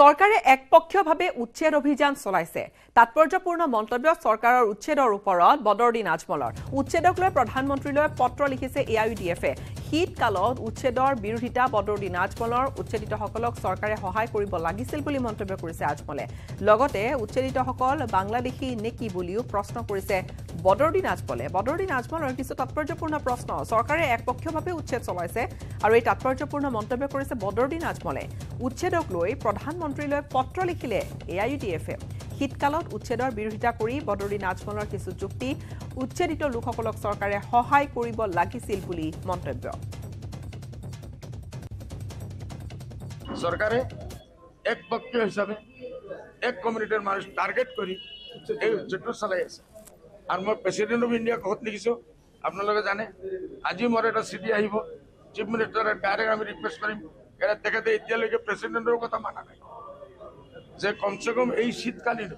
চৰকাৰে একপক্ষীয়ভাৱে উচ্ছেদ অভিযান চলাইছে। তাৎপৰ্যপূৰ্ণ মন্তব্য চৰকাৰৰ উচ্ছেদৰ ওপৰত বদৰুদ্দিন আজমলৰ। উচ্ছেদক লৈ প্ৰধানমন্ত্ৰীলৈ পত্ৰ লিখিছে এ আই ইউ ডি এফে শীতকালত উচ্ছেদৰ বিৰোধিতা বদৰুদ্দিন আজমলৰ। উচ্ছেদিতসকলক চৰকাৰে সহায় কৰিব লাগিছিল বুলি মন্তব্য কৰিছে আজমলে। লগতে উচ্ছেদিতসকল বাংলাদেশী নেকি বুলিও প্ৰশ্ন কৰিছে বদৰুদ্দিন আজমলে। বদৰুদ্দিন আজমলৰ কিছু তাৎপৰ্যপূৰ্ণ প্ৰশ্ন চৰকাৰে একপক্ষীয়ভাৱে উচ্ছেদ চলাইছে আৰু এই তাৎপৰ্যপূৰ্ণ মন্তব্য কৰিছে বদৰুদ্দিন আজমলে। উচ্ছেদক লৈ প্ৰধানমন্ত্ৰীলৈ পত্ৰ লিখিলে এ আই ইউ ডি এফে শীতকালত উচ্ছেদৰ বিৰোধিতা কৰি বদৰুদ্দিন আজমলৰ কিছু যুক্তি উচ্ছেদিত লোকসকলক চৰকাৰে সহায় কৰিব লাগিছিল বুলি মন্তব্য। সরকারে এক পক্ষ হিসাবে এক কমিউনিটির মানুষ টার্গেট করি এই উচ্ছেদটো চলাই আছে। আৰু মই প্ৰেচিডেণ্ট অফ ইণ্ডিয়া ক'ত লিখিছোঁ, আপোনালোকে জানে। আজি মোৰ এটা চিঠি আহিব চিফ মিনিষ্টাৰে ডাইৰেক্ট আমি ৰিকুৱেষ্ট কৰিম। তেখেতে এতিয়ালৈকে প্ৰেচিডেণ্টৰ কথা মানা নাই। যে কমচে কম এই শীতকালীন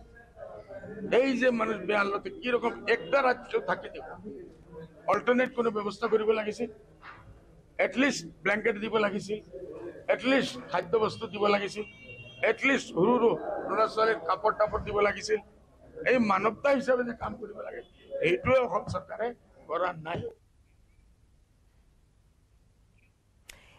এই যে মানুষ বেয়ালতে কীরকম একটা রাজ্য থাকে দিব? অল্টারনেট কোনো ব্যবস্থা কৰিব লাগিছিল এটলিষ্ট ব্লেংকেট দিব লাগিছিল এটলিষ্ট খাদ্য বস্তু দিব লাগিছিল এটলিষ্ট সৰু সৰু ল'ৰা ছোৱালীৰ কাপোৰ তাপোৰ দিব লাগিছিল এই মানৱতা হিচাপে যে কাম কৰিব লাগে, এইটোৱে অসম চৰকাৰে কৰা নাই।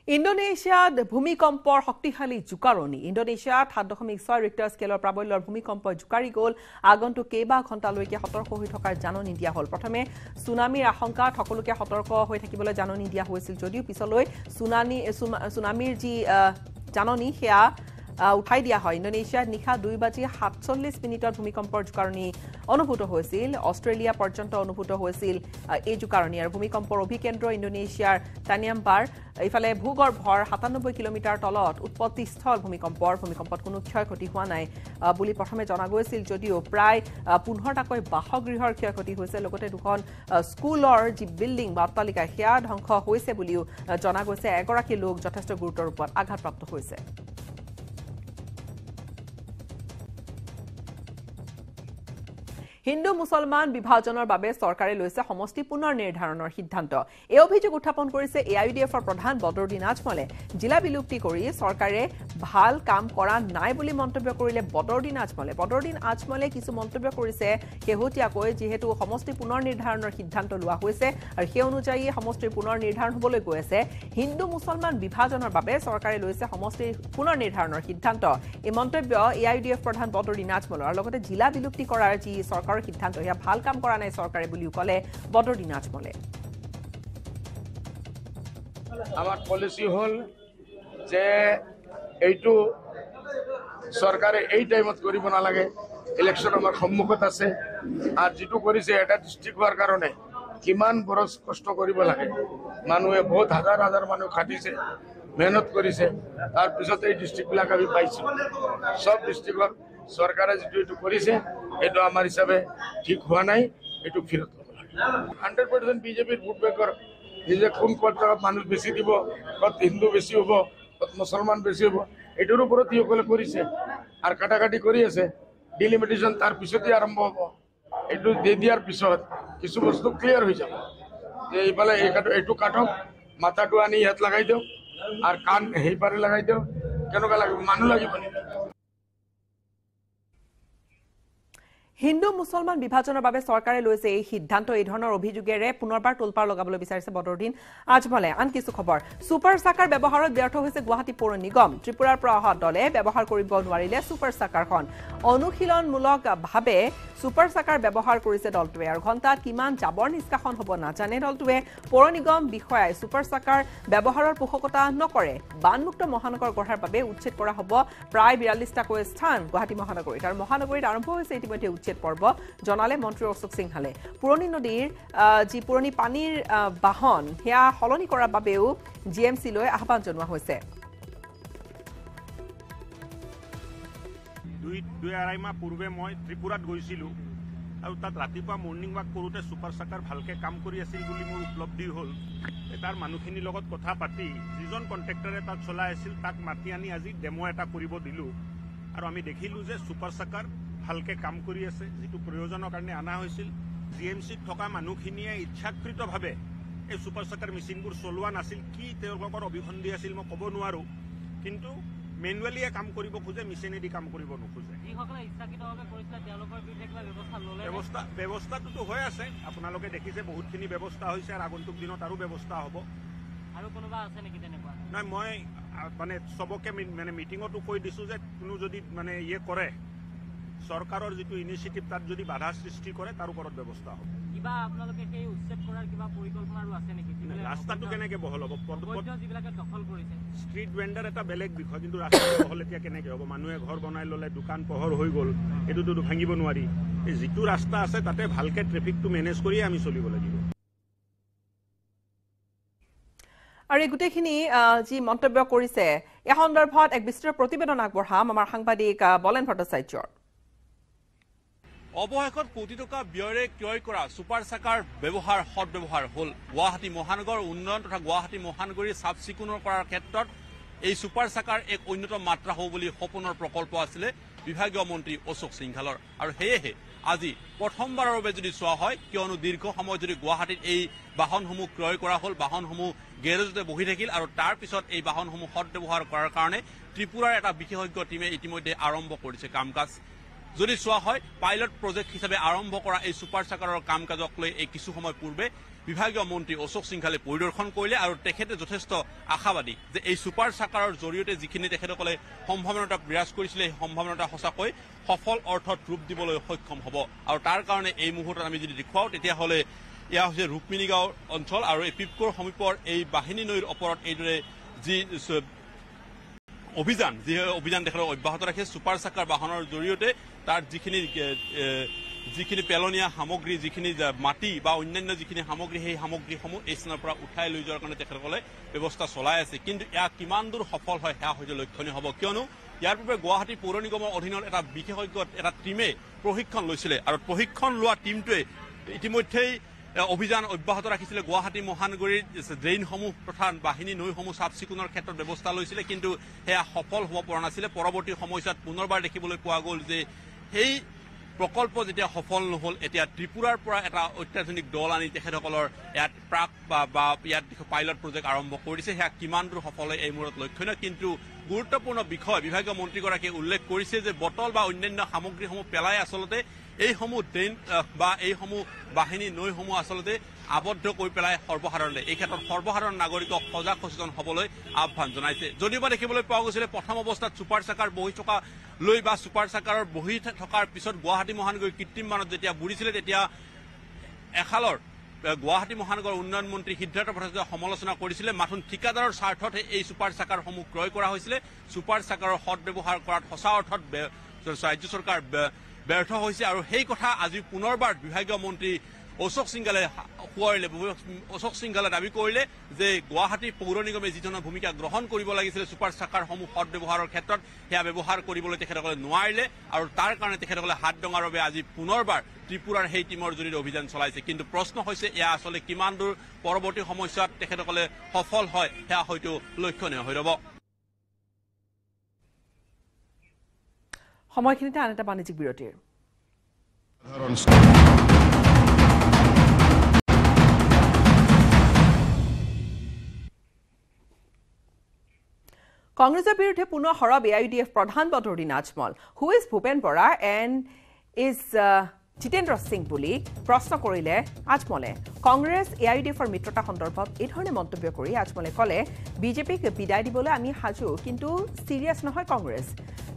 ইণ্ডোনেছিয়াত ভূমিকম্পৰ শক্তিশালী জোকাৰণি। ইণ্ডোনেছিয়াত সাত দশমিক ছয় ৰিক্টাৰ স্কেলৰ প্ৰাবল্যৰ ভূমিকম্পই জোকাৰি গ'ল। আগন্তুক কেইবা ঘণ্টালৈকে সতৰ্ক হৈ থকাৰ জাননী দিয়া হ'ল। প্ৰথমে ছুনামিৰ আশংকাত সকলোকে সতৰ্ক হৈ থাকিবলৈ জাননী দিয়া হৈছিল। যদিও পিছলৈ ছুনামি ছুনামিৰ যি জাননী সেয়া উঠাই দিয়া হয়। ইণ্ডোনেছিয়াত নিশা দুই বাজি সাতচল্লিছ মিনিটত ভূমিকম্পৰ জোকাৰণি অনুভূত হৈছিল। অষ্ট্ৰেলিয়া পৰ্যন্ত অনুভূত হৈছিল এই জোকাৰণি। আৰু ভূমিকম্পৰ অভিকেন্দ্ৰ ইণ্ডোনেছিয়াৰ টানিয়াম্বাৰ ইফালে ভূগৰ্ভৰ সাতানব্বৈ কিলোমিটাৰ তলত উৎপত্তিস্থল ভূমিকম্পৰ। ভূমিকম্পত কোনো ক্ষয় ক্ষতি হোৱা নাই বুলি প্ৰথমে জনা গৈছিল যদিও প্ৰায় পোন্ধৰটাকৈ বাসগৃহৰ ক্ষয় ক্ষতি হৈছে। লগতে দুখন স্কুলৰ যি বিল্ডিং বা অট্টালিকা সেয়া ধ্বংস হৈছে বুলিও জনা গৈছে। এগৰাকী লোক যথেষ্ট গুৰুতৰ ৰূপত আঘাতপ্ৰাপ্ত হৈছে। হিন্দু মুছলমান বিভাজনৰ বাবে চৰকাৰে লৈছে সমষ্টি পুনৰ নিৰ্ধাৰণৰ সিদ্ধান্ত। এই অভিযোগ উত্থাপন কৰিছে এ আই ইউ ডি এফৰ প্ৰধান বদৰুদ্দিন আজমলে জিলা বিলুপ্তি কৰি চৰকাৰে ভাল কাম কৰা নাই বুলি মন্তব্য কৰিলে বদৰুদ্দিন আজমলে বদৰুদ্দিন আজমলে কিছু মন্তব্য কৰিছে শেহতীয়াকৈ যিহেতু সমষ্টি পুনৰ নিৰ্ধাৰণৰ সিদ্ধান্ত লোৱা হৈছে আৰু সেই অনুযায়ী সমষ্টিৰ পুনৰ নিৰ্ধাৰণ হ'বলৈ গৈ আছে হিন্দু মুছলমান বিভাজনৰ বাবে চৰকাৰে লৈছে সমষ্টিৰ পুনৰ নিৰ্ধাৰণৰ সিদ্ধান্ত। এই মন্তব্য A I U D F প্ৰধান বদৰুদ্দিন আজমলৰ লগতে জিলা বিলুপ্তি কৰাৰ যি চৰকাৰৰ সিদ্ধান্ত সেয়া ভাল কাম কৰা নাই চৰকাৰে বুলিও ক'লে বদৰুদ্দিন আজমলে আমাৰ পলিচি হ'ল যে এইটো চৰকাৰে এই টাইমত কৰিব নালাগে। ইলেকশ্যন আমাৰ সন্মুখত আছে। আৰু যিটো কৰিছে এটা ডিষ্ট্ৰিক্ট হোৱাৰ কাৰণে কিমান বৰছ কষ্ট কৰিব লাগে। মানুহে বহুত হাজাৰ হাজাৰ মানুহ খাটিছে মেহনত কৰিছে। তাৰপিছত এই ডিষ্ট্ৰিক্টবিলাক আমি পাইছোঁ। চব ডিষ্ট্ৰিক্টত চৰকাৰে যিটো এইটো কৰিছে এইটো আমাৰ হিচাপে ঠিক হোৱা নাই এইটো ফিৰত ল'ব লাগে। হাণ্ড্ৰেড পাৰ্চেণ্ট বিজেপিৰ ভোট বেংকৰ নিজে কোন ক'ত মানুহ বেছি দিব ক'ত হিন্দু বেছি হ'ব ক'ত মুছলমান বেছি হ'ব এইটোৰ ওপৰত যিসকলে কৰিছে আৰু কাটাকাটি কৰি আছে। ডিলিমিটেশ্যন তাৰ পিছতে আৰম্ভ হ'ব। এইটো দি দিয়াৰ পিছত কিছু বস্তু ক্লিয়াৰ হৈ যাব। যে এইফালে এই কাটো এইটো কাটক মাথাটো আনি ইয়াত লগাই দিয়ক আৰু কাণ সেইপাৰে লগাই দিয়ক কেনেকুৱা লাগিব মানুহ লাগিব নেকি? হিন্দু মুছলমান বিভাজনৰ বাবে চৰকাৰে লৈছে এই সিদ্ধান্ত। এই ধৰণৰ অভিযোগেৰে পুনৰবাৰ তোলপাৰ লগাবলৈ বিচাৰিছে বদৰুদ্দিন আজমলে। আন কিছু খবৰ। ছুপাৰ চাকাৰ ব্যৱহাৰত ব্যৰ্থ হৈছে গুৱাহাটী পৌৰ নিগম। ত্ৰিপুৰাৰ পৰা অহা দলে ব্যৱহাৰ কৰিব নোৱাৰিলে ছুপাৰ চাকাৰখন। অনুশীলনমূলকভাৱে ছুপাৰ চাকাৰ ব্যৱহাৰ কৰিছে দলটোৱে। আৰু ঘণ্টাত কিমান জাবৰ নিষ্কাশন হ'ব নাজানে দলটোৱে। পৌৰ নিগম বিষয়াই ছুপাৰ চাকাৰ ব্যৱহাৰৰ পোষকতা নকৰে। বানমুক্ত মহানগৰ গঢ়াৰ বাবে উচ্ছেদ কৰা হ'ব। প্ৰায় বিৰাল্লিছটাকৈ স্থান গুৱাহাটী মহানগৰীত। আৰু মহানগৰীত আৰম্ভ হৈছে ইতিমধ্যে উচ্ছেদ পৰ্ব জনালে মন্ত্ৰী অশোক সিংহালে। নদীৰ আহ, যি পানীৰ আহ, বাহন সেয়া সলনি কৰাৰ বাবেও জি এম চিলৈ আহ্বান জনোৱা হৈছে। দুই দুই আঢ়াই মাহ পূৰ্বে মই ত্ৰিপুৰাত গৈছিলোঁ আৰু তাত ৰাতিপুৱা মৰ্ণিং ৱাক কৰোঁতে ছুপাৰ চাকাৰ ভালকৈ কাম কৰি আছিল বুলি মোৰ উপলব্ধি হ'ল। তাৰ মানুহখিনিৰ লগত কথা পাতি যিজন কণ্ট্ৰেক্টৰে তাত চলাই আছিল তাক মাতি আনি আজি ডেম' এটা কৰিব দিলোঁ। আৰু আমি দেখিলোঁ যে ছুপাৰ চাকাৰ ভালকৈ কাম কৰি আছে যিটো প্ৰয়োজনৰ কাৰণে অনা হৈছিল। জি এম চিত থকা মানুহখিনিয়ে ইচ্ছাকৃতভাৱে এই ছুপাৰ চাকাৰ মেচিনবোৰ চলোৱা নাছিল কি তেওঁলোকৰ অভিসন্ধি আছিল মই ক'ব নোৱাৰোঁ। কিন্তু মেনুৱেলিয়ে কাম কৰিব খোজে মেচিনেদি কাম কৰিব নোখোজে। ব্যৱস্থা ব্যৱস্থাটোতো হৈ আছে। আপোনালোকে দেখিছে বহুতখিনি ব্যৱস্থা হৈছে আৰু আগন্তুক দিনত আৰু ব্যৱস্থা হ'ব। আৰু কোনোবা আছে নেকি তেনেকুৱা? নাই মই মানে চবকে মানে মিটিঙতো কৈ দিছোঁ যে কোনো যদি মানে ইয়ে কৰে চৰকাৰৰ যিটো ইনিচিয়েটিভ তাত যদি বাধা সৃষ্টি কৰে তাৰ ওপৰত ব্যৱস্থা হ'ব। কিবা আপোনালোকে সেই উচ্ছেদ কৰাৰ কিবা পৰিকল্পনা আৰু আছে নেকি? যিবিলাক ৰাস্তাটো কেনেকে বহল হ'ব? পদ- অবৈধ যিবিলাকে দখল কৰিছে। ষ্ট্ৰীট ভেণ্ডাৰ এটা বেলেগ বিষয় কিন্তু ৰাস্তাটো বহল এতিয়া কেনেকে হ'ব? মানুহে ঘৰ বনাই ল'লে দোকান পোহৰ হৈ গ'ল এইটোতো ভাঙিব নোৱাৰি। এই যিটো ৰাস্তা আছে তাতে ভালকে ট্ৰেফিকটো মেনেজ কৰিয়ে আমি চলিব লাগিব। আৰু এই গোটেইখিনি যি মন্তব্য কৰিছে এই সন্দৰ্ভত এক বিস্তৃত প্ৰতিবেদন আগবঢ়াম। আমাৰ সাংবাদিক বলেন ভট্টাচাৰ্যৰ। অৱশেষত কোটি টকা ব্যয়েৰে ক্ৰয় কৰা ছুপাৰ চাকাৰ ব্যৱহাৰ সদব্যৱহাৰ হ'ল। গুৱাহাটী মহানগৰ উন্নয়ন তথা গুৱাহাটী মহানগৰীৰ চাফ চিকুণৰ কৰাৰ ক্ষেত্ৰত এই ছুপাৰ চাকাৰ এক অন্যতম মাত্ৰা হ'ব বুলি সপোনৰ প্ৰকল্প আছিলে বিভাগীয় মন্ত্ৰী অশোক সিংঘালৰ। আৰু সেয়েহে আজি প্ৰথমবাৰৰ বাবে যদি চোৱা হয় কিয়নো দীৰ্ঘ সময় যদি গুৱাহাটীত এই বাহনসমূহ ক্ৰয় কৰা হ'ল বাহনসমূহ গেৰেজতে বহি থাকিল আৰু তাৰ পিছত এই বাহনসমূহ সদব্যৱহাৰ কৰাৰ কাৰণে ত্ৰিপুৰাৰ এটা বিশেষজ্ঞ টীমে ইতিমধ্যে আৰম্ভ কৰিছে কাম কাজ যদি চোৱা হয় পাইলট প্ৰজেক্ট হিচাপে আৰম্ভ কৰা এই ছুপাৰ চাকাৰৰ কাম কাজক লৈ এই কিছু সময় পূৰ্বে বিভাগীয় মন্ত্ৰী অশোক সিংঘালে পৰিদৰ্শন কৰিলে আৰু তেখেতে যথেষ্ট আশাবাদী যে এই ছুপাৰ চাকাৰৰ জৰিয়তে যিখিনি তেখেতসকলে সম্ভাৱনাতা বিৰাজ কৰিছিলে সেই সম্ভাৱনাতা সঁচাকৈ সফল অৰ্থত ৰূপ দিবলৈ সক্ষম হ'ব। আৰু তাৰ কাৰণে এই মুহূৰ্তত আমি যদি দেখুৱাওঁ তেতিয়াহ'লে এয়া হৈছে ৰুক্মিণী গাঁও অঞ্চল আৰু এই পিপকোৰ সমীপৰ এই বাহিনী নৈৰ ওপৰত এইদৰে যি অভিযান যি অভিযান তেখেতক অব্যাহত ৰাখিছে। ছুপাৰ চাকাৰ বাহনৰ জৰিয়তে তাৰ যিখিনি যিখিনি পেলনীয়া সামগ্ৰী যিখিনি মাটি বা অন্যান্য যিখিনি সামগ্ৰী সেই সামগ্ৰীসমূহ এই স্থানৰ পৰা উঠাই লৈ যোৱাৰ কাৰণে তেখেতসকলে ব্যৱস্থা চলাই আছে। কিন্তু এয়া কিমান দূৰ সফল হয় সেয়া হয়তো লক্ষণীয় হ'ব। কিয়নো ইয়াৰ পূৰ্বে গুৱাহাটী পৌৰ নিগমৰ অধীনত এটা বিশেষজ্ঞ এটা টীমে প্ৰশিক্ষণ লৈছিলে। আৰু প্ৰশিক্ষণ লোৱা টীমটোৱে ইতিমধ্যেই অভিযান অব্যাহত ৰাখিছিলে গুৱাহাটী মহানগৰীৰ ড্ৰেইনসমূহ তথা বাহিনী নৈসমূহ চাফ চিকুণৰ ক্ষেত্ৰত ব্যৱস্থা লৈছিলে কিন্তু সেয়া সফল হ'ব পৰা নাছিলে। পৰৱৰ্তী সময়ছোৱাত পুনৰবাৰ দেখিবলৈ পোৱা গ'ল যে সেই প্ৰকল্প যেতিয়া সফল নহ'ল এতিয়া ত্ৰিপুৰাৰ পৰা এটা অত্যাধুনিক দল আনি তেখেতসকলৰ ইয়াত প্ৰাক বা ইয়াত পাইলট প্ৰজেক্ট আৰম্ভ কৰিছে। সেয়া কিমান দূৰ সফল হয় এই মূৰত লক্ষণীয় কিন্তু গুৰুত্বপূৰ্ণ বিষয় বিভাগীয় মন্ত্ৰীগৰাকীয়ে উল্লেখ কৰিছে যে বটল বা অন্যান্য সামগ্ৰীসমূহ পেলাই আচলতে এইসমূহ ড্ৰেইন বা এইসমূহ বাহিনী নৈসমূহ আচলতে আবদ্ধ কৰি পেলাই সৰ্বসাধাৰণে এই ক্ষেত্ৰত সৰ্বসাধাৰণ নাগৰিকক সজাগ সচেতন হ'বলৈ আহ্বান জনাইছে। যদিওবা দেখিবলৈ পোৱা গৈছিলে প্ৰথম অৱস্থাত ছুপাৰ চাকাৰ বহি থকা লৈ বা ছুপাৰ চাকাৰৰ বহি থকাৰ পিছত গুৱাহাটী মহানগৰী কৃত্ৰিম মানত যেতিয়া বুৰিছিলে তেতিয়া এখালৰ গুৱাহাটী মহানগৰ উন্নয়ন মন্ত্ৰী সিদ্ধাৰ্থ ভট্টাচাৰ্যই সমালোচনা কৰিছিলে মাথোন ঠিকাদাৰৰ স্বাৰ্থতহে এই ছুপাৰ চাকাৰসমূহ ক্ৰয় কৰা হৈছিলে। ছুপাৰ চাকাৰৰ সদব্যৱহাৰ কৰাত সঁচা অৰ্থত ৰাজ্য চৰকাৰ ব্যৰ্থ হৈছে আৰু সেই কথা আজি পুনৰবাৰ বিভাগীয় মন্ত্ৰী অশোক সিংঘালে সোঁৱৰিলে অশোক সিংঘালে দাবী কৰিলে যে গুৱাহাটী পৌৰ নিগমে যি ধৰণৰ ভূমিকা গ্ৰহণ কৰিব লাগিছিলে ছুপাৰ চাকাৰসমূহ সদব্যৱহাৰৰ ক্ষেত্ৰত সেয়া ব্যৱহাৰ কৰিবলৈ তেখেতসকলে নোৱাৰিলে আৰু তাৰ কাৰণে তেখেতসকলে হাত ডঙাৰ বাবে আজি পুনৰবাৰ ত্ৰিপুৰাৰ সেই টীমৰ জৰিয়তে অভিযান চলাইছে। কিন্তু প্ৰশ্ন হৈছে এয়া আচলতে কিমান দূৰ? পৰৱৰ্তী সময়ছোৱাত তেখেতসকলে সফল হয় সেয়া হয়তো লক্ষণীয় হৈ ৰ'ব। সময়খিনিতে আন এটা বাণিজ্যিক বিৰতিৰ। কংগ্ৰেছৰ বিৰুদ্ধে পুনৰ সৰব এ আই ডি এফ প্ৰধান Badruddin Ajmal. Who is Bhupen Bora and is Jitendra Singh বুলি প্ৰশ্ন কৰিলে আজমলে। কংগ্ৰেছ এ আই ডি এফৰ মিত্ৰতা সন্দৰ্ভত এইধৰণে মন্তব্য কৰি আজমলে ক'লে বিজেপিক বিদায় দিবলৈ আমি সাজু কিন্তু ছিৰিয়াছ নহয় কংগ্ৰেছ।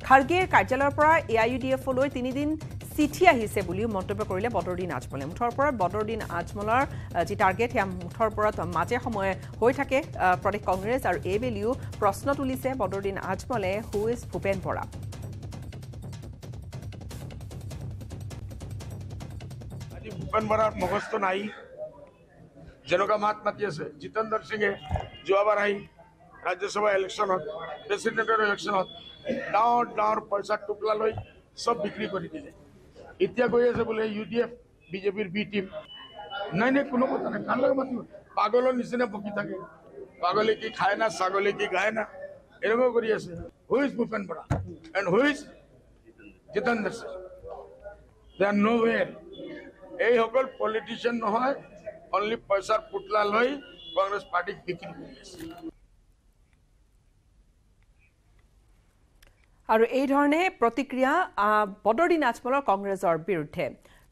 খাৰ্গেৰ কাৰ্যালয়ৰ পৰা এ আই ইউ ডি এফলৈ তিনিদিন চিঠি আহিছে বুলিও মন্তব্য কৰিলে বদৰুদ্দিন আজমলে। মুঠৰ ওপৰত বদৰুদ্দিন আজমলৰ যি টাৰ্গেট সেয়া মুঠৰ ওপৰত মাজে সময়ে হৈ থাকে প্ৰদেশ কংগ্ৰেছ আৰু এইবেলিও প্ৰশ্ন তুলিছে বদৰুদ্দিন আজমলে হু ইজ ভূপেন বৰা? বৰাৰ মগজটো নাই যেনেকুৱা মাত মাতি আছে জিতেন্দ্ৰ সিঙে যোৱাবাৰ আহি ৰাজ্যসভা ইলেকশ্যনত প্ৰেচিডেণ্টৰ ইলেকশ্যনত ডাঙৰ ডাঙৰ পইচাৰ টোপলা লৈ চব বিক্ৰী কৰি দিলে এতিয়া গৈ আছে বোলে ইউ ডি এফ বিজেপিৰ বি টিম নাই নাই কোনো কথা নাই কাৰ লগত মাতিব পাগলৰ নিচিনা বকি থাকে পাগলে কি খায় না ছাগলী কি গায় না এনেকুৱা কৰি আছে who is Bhupen Bora and who is Jitendra Singh they are nowhere এইসকল পলিটিচিয়ান নহয় অনলি পইচাৰ পুতলা লৈ কংগ্ৰেছ পাৰ্টিক বিক্ৰী কৰি আছে। আৰু এই ধৰণে প্ৰতিক্ৰিয়া বদৰুদ্দিন আজমলৰ কংগ্ৰেছৰ বিৰুদ্ধে।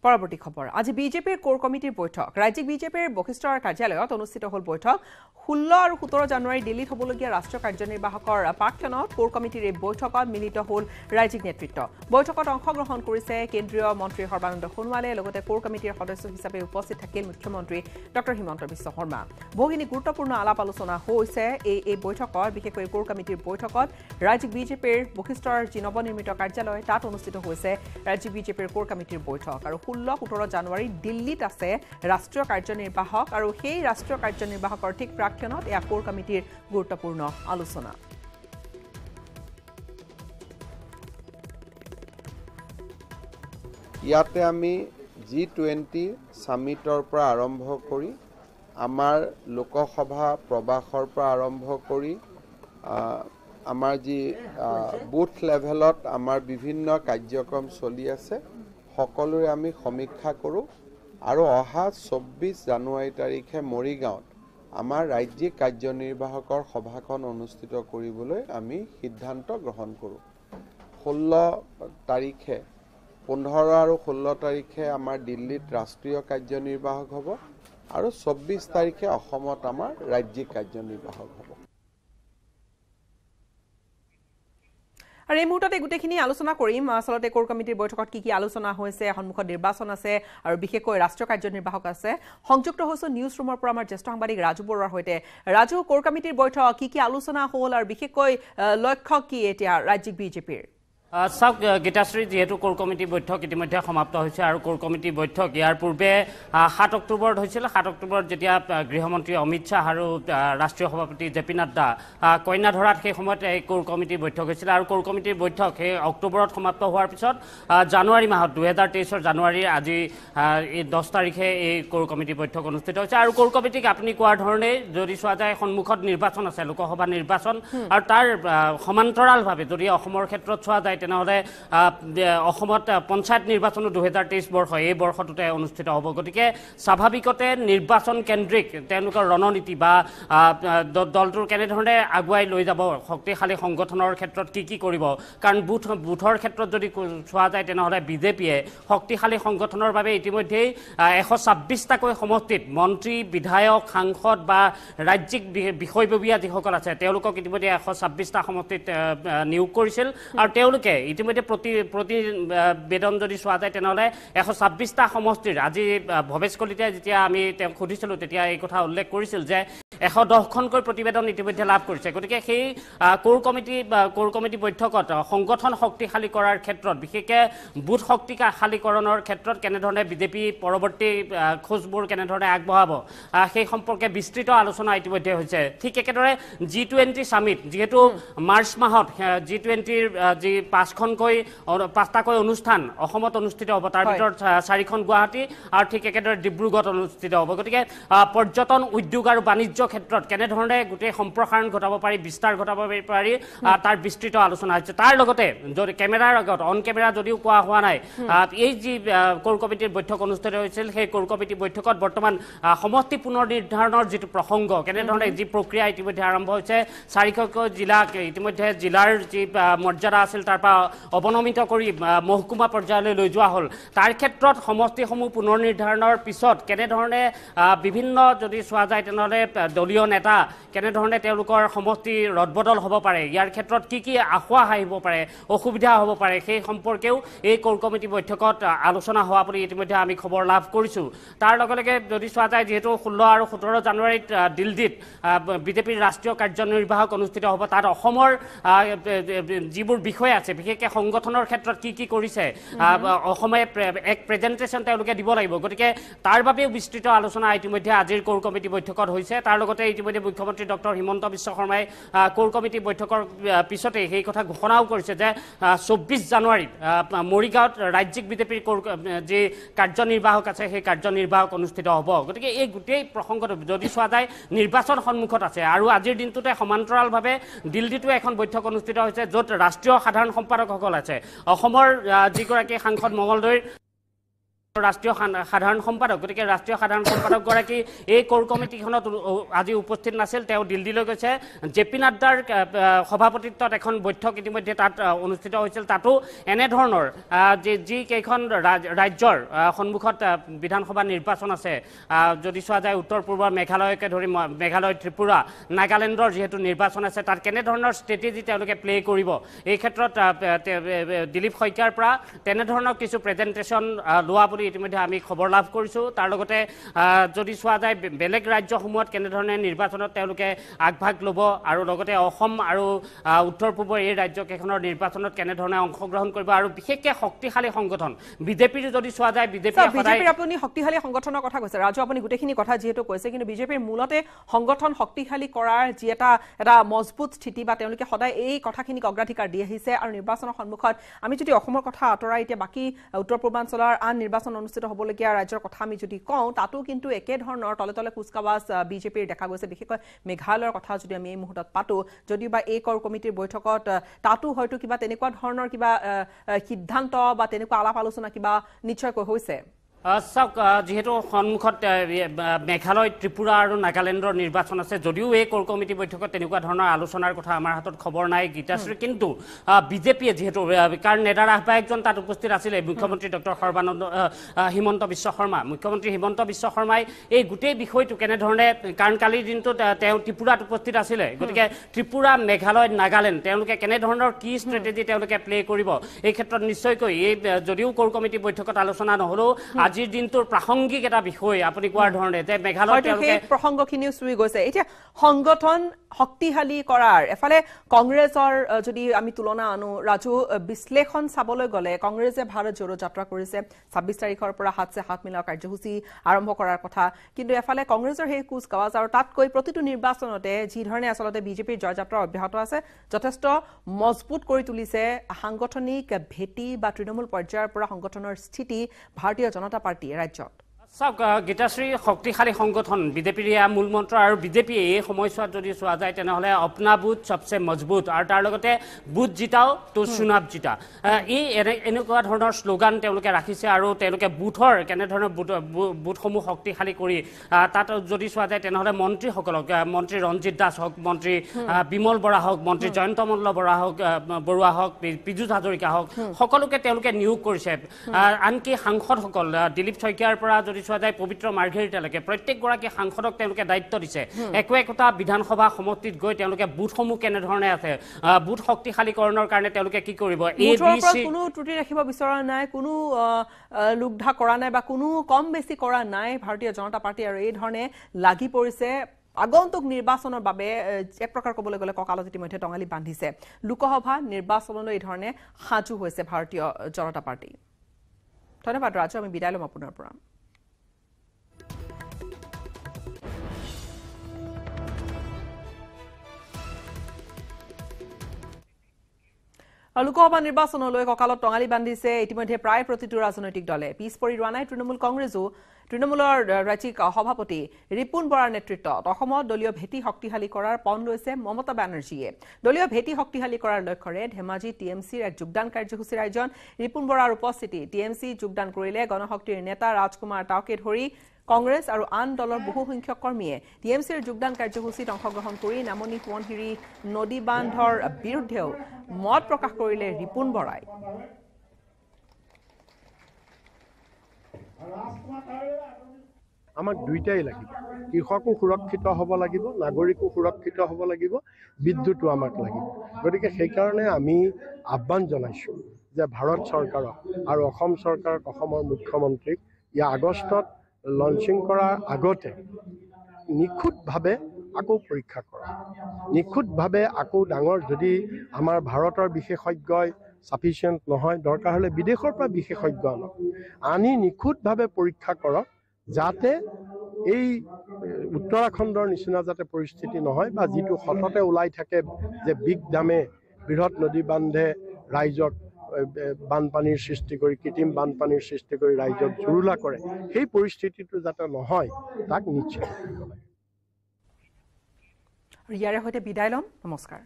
পৰৱৰ্তী খবৰ। আজি বিজেপিৰ কোৰ কমিটিৰ বৈঠক। ৰাজ্যিক বিজেপিৰ বশিষ্ঠৰ কাৰ্যালয়ত অনুষ্ঠিত হ'ল বৈঠক। ষোল্ল আৰু সোতৰ জানুৱাৰী দিল্লীত হ'বলগীয়া ৰাষ্ট্ৰীয় কাৰ্যনিৰ্বাহকৰ প্ৰাক্ষণত কোৰ কমিটিৰ এই বৈঠকত মিলিত হ'ল ৰাজ্যিক নেতৃত্ব। বৈঠকত অংশগ্ৰহণ কৰিছে কেন্দ্ৰীয় মন্ত্ৰী সৰ্বানন্দ সোণোৱালে লগতে কোৰ কমিটিৰ সদস্য হিচাপে উপস্থিত থাকিল মুখ্যমন্ত্ৰী ডক্টৰ হিমন্ত বিশ্ব শৰ্মা। বহুখিনি গুৰুত্বপূৰ্ণ আলাপ আলোচনা হৈছে এই এই বৈঠকত। বিশেষকৈ কোৰ কমিটিৰ বৈঠকত ৰাজ্যিক বিজেপিৰ বশিষ্ঠৰ যি নৱনিৰ্মিত কাৰ্যালয় তাত অনুষ্ঠিত হৈছে ৰাজ্যিক বিজেপিৰ কোৰ কমিটিৰ বৈঠক। আৰু ষোল্ল সোতৰ জানুৱাৰী দিল্লীত আছে ৰাষ্ট্ৰীয় কাৰ্যনিৰ্বাহক আৰু সেই ৰাষ্ট্ৰীয় কাৰ্যনিৰ্বাহকৰ ঠিক প্ৰাক্ষণত এয়া কোৰ কমিটিৰ গুৰুত্বপূৰ্ণ আলোচনা। ইয়াতে আমি জি টুৱেণ্টি ছামিটৰ পৰা আৰম্ভ কৰি আমাৰ লোকসভা প্ৰবাসৰ পৰা আৰম্ভ কৰি আমাৰ যি বুথ লেভেলত আমাৰ বিভিন্ন কাৰ্যক্ৰম চলি আছে। সকলোৰে আমি সমীক্ষা কৰোঁ আৰু অহা চৌব্বিছ জানুৱাৰী তাৰিখে মৰিগাঁৱত আমাৰ ৰাজ্যিক কাৰ্যনিৰ্বাহকৰ সভাখন অনুষ্ঠিত কৰিবলৈ আমি সিদ্ধান্ত গ্ৰহণ কৰোঁ। ষোল্ল তাৰিখে পোন্ধৰ আৰু ষোল্ল তাৰিখে আমাৰ দিল্লীত ৰাষ্ট্ৰীয় কাৰ্যনিৰ্বাহক হ'ব আৰু চৌব্বিছ তাৰিখে অসমত আমাৰ ৰাজ্যিক কাৰ্যনিৰ্বাহক হ'ব। আৰু এই মুহূৰ্ততে গোটেইখিনি আলোচনা কৰিম। আচলতে কোৰ কমিটিৰ বৈঠকত কি কি আলোচনা হৈছে সন্মুখত নিৰ্বাচন আছে আৰু বিশেষকৈ ৰাষ্ট্ৰীয় কাৰ্যনিৰ্বাহক আছে। সংযুক্ত হৈছোঁ নিউজ ৰুমৰ পৰা আমাৰ জ্যেষ্ঠ সাংবাদিক ৰাজু বৰুৱাৰ সৈতে। ৰাজু কোৰ কমিটিৰ বৈঠক কি কি আলোচনা হ'ল আৰু বিশেষকৈ লক্ষ্য কি এতিয়া ৰাজ্যিক বিজেপিৰ? চাওক গীতাশ্ৰী যিহেতু কোৰ কমিটি বৈঠক ইতিমধ্যে সমাপ্ত হৈছে আৰু কোৰ কমিটি বৈঠক ইয়াৰ পূৰ্বে সাত অক্টোবৰত হৈছিল। সাত অক্টোবৰত যেতিয়া গৃহমন্ত্ৰী অমিত শ্বাহ আৰু ৰাষ্ট্ৰীয় সভাপতি জে পি নাড্ডা কন্যাধৰাত সেই সময়ত এই কোৰ কমিটিৰ বৈঠক হৈছিল। আৰু কোৰ কমিটিৰ বৈঠক সেই অক্টোবৰত সমাপ্ত হোৱাৰ পিছত জানুৱাৰী মাহত দুহেজাৰ তেইছৰ জানুৱাৰীৰ আজি এই দহ তাৰিখে এই কোৰ কমিটিৰ বৈঠক অনুষ্ঠিত হৈছে। আৰু কোৰ কমিটিক আপুনি কোৱাৰ ধৰণে যদি চোৱা যায় সন্মুখত নিৰ্বাচন আছে লোকসভা নিৰ্বাচন। আৰু তাৰ সমান্তৰালভাৱে যদি অসমৰ ক্ষেত্ৰত চোৱা যায় তেনেহ'লে অসমত পঞ্চায়ত নিৰ্বাচনো দুহেজাৰ তেইছ বৰ্ষ এই বৰ্ষটোতে অনুষ্ঠিত হ'ব। গতিকে স্বাভাৱিকতে নিৰ্বাচন কেন্দ্ৰিক তেওঁলোকৰ ৰণনীতি বা দলটোৰ কেনেধৰণে আগুৱাই লৈ যাব শক্তিশালী সংগঠনৰ ক্ষেত্ৰত কি কি কৰিব? কাৰণ বুথ বুথৰ ক্ষেত্ৰত যদি চোৱা যায় তেনেহ'লে বিজেপিয়ে শক্তিশালী সংগঠনৰ বাবে ইতিমধ্যেই এশ ছাব্বিছটাকৈ সমষ্টিত মন্ত্ৰী বিধায়ক সাংসদ বা ৰাজ্যিক বিষয়ববীয়া যিসকল আছে তেওঁলোকক ইতিমধ্যে এশ ছাব্বিছটা সমষ্টিত নিয়োগ কৰিছিল। আৰু তেওঁলোকে ইতিমধ্যে প্ৰতি প্ৰতিবেদন যদি চোৱা যায় তেনেহ'লে এশ ছাব্বিছটা সমষ্টিৰ আজি ভৱেশ কলিতাই যেতিয়া আমি তেওঁক সুধিছিলোঁ তেতিয়া এই কথা উল্লেখ কৰিছিল যে এশ দহখনকৈ প্ৰতিবেদন ইতিমধ্যে লাভ কৰিছে। গতিকে সেই কোৰ কমিটি কোৰ কমিটি বৈঠকত সংগঠন শক্তিশালী কৰাৰ ক্ষেত্ৰত বিশেষকৈ বুথ শক্তিশালীকৰণৰ ক্ষেত্ৰত কেনেধৰণে বিজেপি পৰৱৰ্তী খোজবোৰ কেনেধৰণে আগবঢ়াব সেই সম্পৰ্কে বিস্তৃত আলোচনা ইতিমধ্যে হৈছে। ঠিক একেদৰে জি টুৱেণ্টি ছামিট যিহেতু মাৰ্চ মাহত জি টুৱেণ্টিৰ যি পাঁচখনকৈ পাঁচটাকৈ অনুষ্ঠান অসমত অনুষ্ঠিত হ'ব। তাৰ। ভিতৰত চাৰিখন গুৱাহাটী আৰু ঠিক একেদৰে ডিব্ৰুগড়ত অনুষ্ঠিত হ'ব। গতিকে পৰ্যটন উদ্যোগ আৰু বাণিজ্য ক্ষেত্ৰত কেনেধৰণে গোটেই সম্প্ৰসাৰণ ঘটাব পাৰি বিস্তাৰ ঘটাব পাৰি তাৰ বিস্তৃত আলোচনা হৈছে। তাৰ লগতে যদি কেমেৰাৰ আগত অন কেমেৰা যদিও কোৱা হোৱা নাই এই যি কোৰ কমিটিৰ বৈঠক অনুষ্ঠিত হৈছিল সেই কোৰ কমিটি বৈঠকত বৰ্তমান সমষ্টি পুনৰ নিৰ্ধাৰণৰ যিটো প্ৰসংগ কেনেধৰণে যি প্ৰক্ৰিয়া ইতিমধ্যে আৰম্ভ হৈছে চাৰিশকৈ জিলাক ইতিমধ্যে জিলাৰ যি মৰ্যাদা আছিল তাৰ পৰা অৱনমিত কৰি মহকুমা পৰ্যায়লৈ লৈ যোৱা হ'ল। তাৰ ক্ষেত্ৰত সমষ্টিসমূহ পুনৰ নিৰ্ধাৰণৰ পিছত কেনেধৰণে বিভিন্ন যদি চোৱা যায় তেনেহ'লে দলীয় নেতা কেনেধৰণে তেওঁলোকৰ সমষ্টি ৰদবদল হ'ব পাৰে ইয়াৰ ক্ষেত্ৰত কি কি আসোঁৱাহ আহিব পাৰে অসুবিধা হ'ব পাৰে সেই সম্পৰ্কেও এই কোৰ কমিটি বৈঠকত আলোচনা হোৱা বুলি ইতিমধ্যে আমি খবৰ লাভ কৰিছোঁ। তাৰ লগে লগে যদি চোৱা যায় যিহেতু ষোল্ল আৰু সোতৰ জানুৱাৰীত দিল্লীত বিজেপিৰ ৰাষ্ট্ৰীয় কাৰ্যনিৰ্বাহক অনুষ্ঠিত হ'ব তাত অসমৰ যিবোৰ বিষয় আছে বিশেষকৈ সংগঠনৰ ক্ষেত্ৰত কি কি কৰিছে অসমে এক প্ৰেজেণ্টেশ্যন তেওঁলোকে দিব লাগিব। গতিকে তাৰ বাবেও বিস্তৃত আলোচনা ইতিমধ্যে আজিৰ কোৰ কমিটি বৈঠকত হৈছে। তাৰ লগতে ইতিমধ্যে মুখ্যমন্ত্ৰী ডক্টৰ হিমন্ত বিশ্ব শৰ্মাই কোৰ কমিটি বৈঠকৰ আহ, পিছতে সেই কথা ঘোষণাও কৰিছে যে চৌব্বিছ জানুৱাৰীত মৰিগাঁৱত ৰাজ্যিক বিজেপিৰ কোৰ যি কাৰ্যনিৰ্বাহক আছে সেই কাৰ্যনিৰ্বাহক অনুষ্ঠিত হ'ব। গতিকে এই গোটেই প্ৰসংগটো যদি চোৱা যায় নিৰ্বাচন সন্মুখত আছে। আৰু আজিৰ দিনটোতে সমান্তৰালভাৱে দিল্লীতো এখন বৈঠক অনুষ্ঠিত হৈছে য'ত ৰাষ্ট্ৰীয় সাধাৰণ সম্পাদকসকল আছে। অসমৰ যিগৰাকী সাংসদ মঙলদৈৰ ৰাষ্ট্ৰীয় সাধাৰণ সম্পাদক গতিকে ৰাষ্ট্ৰীয় সাধাৰণ সম্পাদকগৰাকী এই কোৰ কমিটিখনত আজি উপস্থিত নাছিল। তেওঁ দিল্লীলৈ গৈছে। জে পি নাড্ডাৰ সভাপতিত্বত এখন বৈঠক ইতিমধ্যে তাত অনুষ্ঠিত হৈছিল। তাতো এনেধৰণৰ যি যিকেইখন ৰাজ- ৰাজ্যৰ সন্মুখত বিধানসভা নিৰ্বাচন আছে যদি চোৱা যায় উত্তৰ পূৰ্বৰ মেঘালয়কে ধৰি মেঘালয় ত্ৰিপুৰা নাগালেণ্ডৰ যিহেতু নিৰ্বাচন আছে তাত কেনেধৰণৰ ষ্ট্ৰেটেজি তেওঁলোকে প্লে কৰিব? এই ক্ষেত্ৰত দিলীপ শইকীয়াৰ পৰা তেনেধৰণৰ কিছু প্ৰেজেণ্টেশ্যন লোৱা বুলি ইতিমধ্যে আমি খবৰ লাভ কৰিছোঁ। তাৰ লগতে যদি চোৱা যায় বেলেগ ৰাজ্যসমূহত কেনেধৰণে নিৰ্বাচনত তেওঁলোকে আগভাগ ল'ব আৰু লগতে অসম আৰু উত্তৰ পূবৰ এই ৰাজ্যকেইখনৰ নিৰ্বাচনত কেনেধৰণে অংশগ্ৰহণ কৰিব আৰু বিশেষকৈ শক্তিশালী সংগঠন বিজেপিৰ যদি চোৱা যায় বিজেপিৰ আপুনি শক্তিশালী সংগঠনৰ কথা কৈছে। ৰাজু আপুনি গোটেইখিনি কথা যিহেতু কৈছে কিন্তু বিজেপিৰ মূলতে সংগঠন শক্তিশালী কৰাৰ যি এটা এটা মজবুত স্থিতি বা তেওঁলোকে সদায় এই কথাখিনিক অগ্ৰাধিকাৰ দি আহিছে আৰু নিৰ্বাচনৰ সন্মুখত আমি যদি অসমৰ কথা আঁতৰাই এতিয়া বাকী উত্তৰ পূৰ্বাঞ্চলৰ আন নিৰ্বাচন অনুষ্ঠিত হ'বলগীয়া ৰাজ্যৰ কথা আমি যদি কওঁ তাতো কিন্তু একেধৰণৰ তলে তলে কুচকাৱাজ বিজেপিৰ দেখা গৈছে। বিশেষকৈ মেঘালয়ৰ কথা যদি আমি এই মুহূৰ্তত পাতো যদিও বা এই কৰ কমিটিৰ বৈঠকত তাতো হয়তো কিবা তেনেকুৱা ধৰণৰ কিবা সিদ্ধান্ত বা তেনেকুৱা আলাপ আলোচনা কিবা নিশ্চয়কৈ হৈছে। চাওক যিহেতু সন্মুখত মেঘালয় ত্ৰিপুৰা আৰু নাগালেণ্ডৰ নিৰ্বাচন আছে যদিও এই কোৰ কমিটি বৈঠকত তেনেকুৱা ধৰণৰ আলোচনাৰ কথা আমাৰ হাতত খবৰ নাই গীতাশ্ৰী কিন্তু বিজেপিয়ে যিহেতু কাৰণ নেডাৰ আহ্বায়কজন তাত উপস্থিত আছিলে মুখ্যমন্ত্ৰী ডক্টৰ সৰ্বানন্দ হিমন্ত বিশ্ব শৰ্মা। মুখ্যমন্ত্ৰী হিমন্ত বিশ্ব শৰ্মাই এই গোটেই বিষয়টো কেনেধৰণে কাৰণ কালিৰ দিনটোত তেওঁ ত্ৰিপুৰাত উপস্থিত আছিলে গতিকে ত্ৰিপুৰা মেঘালয় নাগালেণ্ড তেওঁলোকে কেনেধৰণৰ কি ষ্ট্ৰেটেজি তেওঁলোকে প্লে কৰিব এই ক্ষেত্ৰত নিশ্চয়কৈ এই যদিও কোৰ কমিটি বৈঠকত আলোচনা নহ'লেও আজিৰ দিনটোৰ প্ৰাসংগিক এটা বিষয় আপুনি কোৱাৰ ধৰণে যে মেঘালয় প্ৰসংগখিনিও চুই গৈছে। এতিয়া সংগঠন শক্তিশালী কৰাৰ এফালে কংগ্ৰেছৰ যদি আমি তুলনা আনো ৰাজু বিশ্লেষণ চাবলৈ গ'লে কংগ্ৰেছে ভাৰত জোৰো যাত্ৰা কৰিছে। ছাব্বিছ তাৰিখৰ পৰা হাতছে হাত মিলোৱা কাৰ্যসূচী আৰম্ভ কৰাৰ কথা। কিন্তু এফালে কংগ্ৰেছৰ সেই কুচকাৱাজ আৰু তাতকৈ প্ৰতিটো নিৰ্বাচনতে যিধৰণে আচলতে বিজেপিৰ জয়যাত্ৰা অব্যাহত আছে যথেষ্ট মজবুত কৰি তুলিছে সাংগঠনিক ভেটি বা তৃণমূল পৰ্যায়ৰ পৰা সংগঠনৰ স্থিতি। ভাৰতীয় জনতা party, right shot. চাওক গীতাশ্ৰী শক্তিশালী সংগঠন বিজেপিৰ এয়া মূল মন্ত্ৰ আৰু বিজেপিয়ে এই সময়ছোৱাত যদি চোৱা যায় তেনেহ'লে অপনা বুথ চবচে মজবুত আৰু তাৰ লগতে বুথ জিতাও তো চুনাব জিতা। এই এনে এনেকুৱা ধৰণৰ শ্লোগান তেওঁলোকে ৰাখিছে আৰু তেওঁলোকে বুথৰ কেনেধৰণৰ বুথ বুথসমূহ শক্তিশালী কৰি তাত যদি চোৱা যায় তেনেহ'লে মন্ত্ৰীসকলক মন্ত্ৰী ৰঞ্জিত দাস হওক মন্ত্ৰী বিমল বৰা হওক মন্ত্ৰী জয়ন্ত মল্ল বৰা হওক বৰুৱা হওক পীযুষ হাজৰিকা হওক সকলোকে তেওঁলোকে নিয়োগ কৰিছে। আনকি সাংসদসকল দিলীপ শইকীয়াৰ পৰা যদি চোৱা যায় পবিত্ৰ মাৰ্ঘেৰিটালৈকে প্ৰত্যেকগৰাকী সাংসদক তেওঁলোকে দায়িত্ব দিছে। একো একোটা বিধানসভা সমষ্টিত গৈ তেওঁলোকে বুথসমূহ কেনেধৰণে আছে? বুথ শক্তিশালীকৰণৰ কাৰণে তেওঁলোকে কি কৰিব? কোনো ত্ৰুটি ৰাখিব বিচৰা নাই কোনো লোকধা কৰা নাই বা কোনো কম বেছি কৰা নাই। ভাৰতীয় জনতা পাৰ্টী আৰু এই ধৰণে লাগি পৰিছে। আগন্তুক নিৰ্বাচনৰ বাবে এক প্ৰকাৰ ক'বলৈ গ'লে কঁকালত ইতিমধ্যে টঙালি বান্ধিছে। লোকসভা নিৰ্বাচনলৈ এই ধৰণে সাজু হৈছে ভাৰতীয় জনতা পাৰ্টী। ধন্যবাদ ৰাজু আমি বিদায় ল'ম আপোনাৰ পৰা। লোকসভা নিৰ্বাচনলৈ কঁকালত টঙালি বান্ধিছে। ইতিমধ্যে প্ৰায় প্ৰতিটো ৰাজনৈতিক দলে। পিছ পৰি ৰোৱা নাই তৃণমূল কংগ্ৰেছো। তৃণমূলৰ ৰাজ্যিক সভাপতি ৰিপুণ বৰাৰ নেতৃত্বত অসমত দলীয় ভেটি শক্তিশালী কৰাৰ পণ লৈছে মমতা বেনাৰ্জীয়ে। দলীয় ভেটি শক্তিশালী কৰাৰ লক্ষ্যৰে ধেমাজি টি এম চিৰ এক যোগদান কাৰ্যসূচীৰ আয়োজন। ৰিপুণ বৰাৰ উপস্থিতি টি এম চি যোগদান কৰিলে গণশক্তিৰ নেতা ৰাজকুমাৰ টাউকে ধৰি কংগ্ৰেছ আৰু আন দলৰ বহু সংখ্যক কৰ্মীয়ে টি এম চিৰ যোগদান কাৰ্যসূচীত অংশগ্ৰহণ কৰি নামনি সোৱণশিৰি নদী বান্ধৰ বিৰুদ্ধেও মত প্ৰকাশ কৰিলে ৰিপুণ বৰাই। আমাক দুইটাই লাগিব। কৃষকো সুৰক্ষিত হ'ব লাগিব নাগৰিকো সুৰক্ষিত হ'ব লাগিব বিদ্যুতো আমাক লাগিব। গতিকে সেইকাৰণে আমি আহ্বান জনাইছোঁ যে ভাৰত চৰকাৰক আৰু অসম চৰকাৰক অসমৰ মুখ্যমন্ত্ৰীক ইয়াৰ আগষ্টত লঞ্চিং কৰাৰ আগতে নিখুঁতভাৱে আকৌ পৰীক্ষা কৰক নিখুঁতভাৱে আকৌ ডাঙৰ যদি আমাৰ ভাৰতৰ বিশেষজ্ঞই চাফিচিয়েণ্ট নহয় দৰকাৰ হ'লে বিদেশৰ পৰা বিশেষজ্ঞ আনক। আনি নিখুঁতভাৱে পৰীক্ষা কৰক যাতে এই উত্তৰাখণ্ডৰ নিচিনা যাতে পৰিস্থিতি নহয় বা যিটো সততে ওলাই থাকে যে বিগ ডামে বৃহৎ নদী বান্ধে ৰাইজক বানপানীৰ সৃষ্টি কৰি কৃত্ৰিম বানপানীৰ সৃষ্টি কৰি ৰাইজক জুৰুলা কৰে সেই পৰিস্থিতিটো যাতে নহয় তাক নিশ্চয় কৰিব লাগে। আৰু ইয়াৰে সৈতে বিদায় ল'ম। নমস্কাৰ।